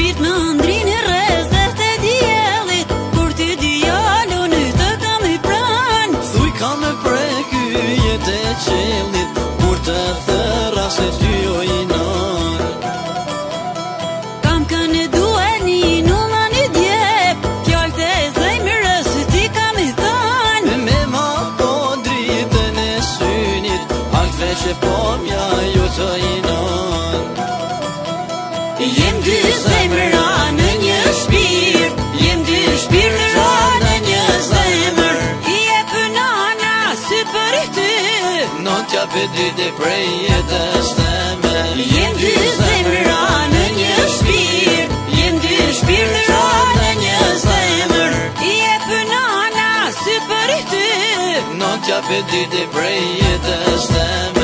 shpirt më ndrin e rrez dhe të djelit Kur të djallu në të kam i pran Thuj kam me preky jetë e qelit Kur të thëra se ty o i Kam ka në duhet një nula një djep Fjallë të zemirë së ti kam i than Me me ma po dritën e synit Akve që po mja ju të i ti Në tja për dy të prej jetës të me Jem dy zemra në një shpir Jem dy shpir në ra në një zemr I e për nana si për i ti Në tja për dy të prej jetës të me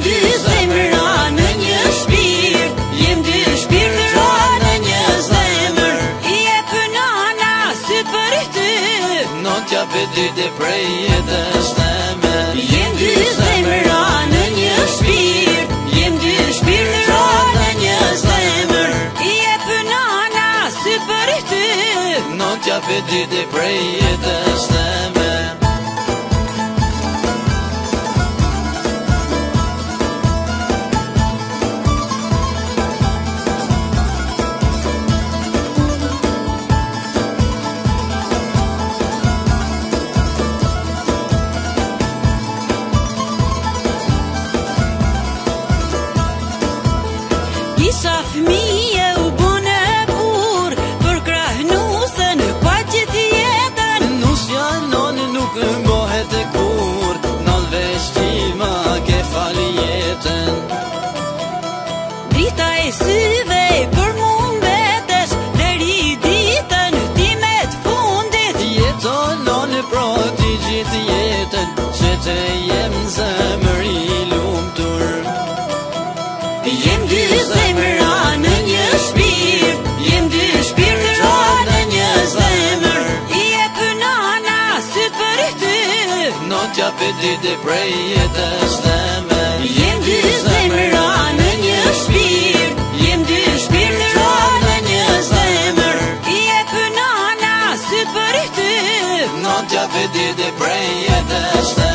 Ju zemra në një shpirt, jemi një zemër, i jap nana sy për ty, nuk t'a vë ditë prej edhe më. Ju zemra në një shpirt, jemi di shpirt në një zemër, i jap nana sy për ty, nuk t'a vë ditë prej edhe syve për mund betesh Deri ditën në timet fundit Jeto lo në pro të gjithë jetën Që të jem zemër i lumëtur Jem dy zemër në një shpirë Jem dy shpirë të rojë dhe një zemër I e për nana sytë për i ty Në tja për ditë prej jetës dhe Montja ve diye the brain yedeşler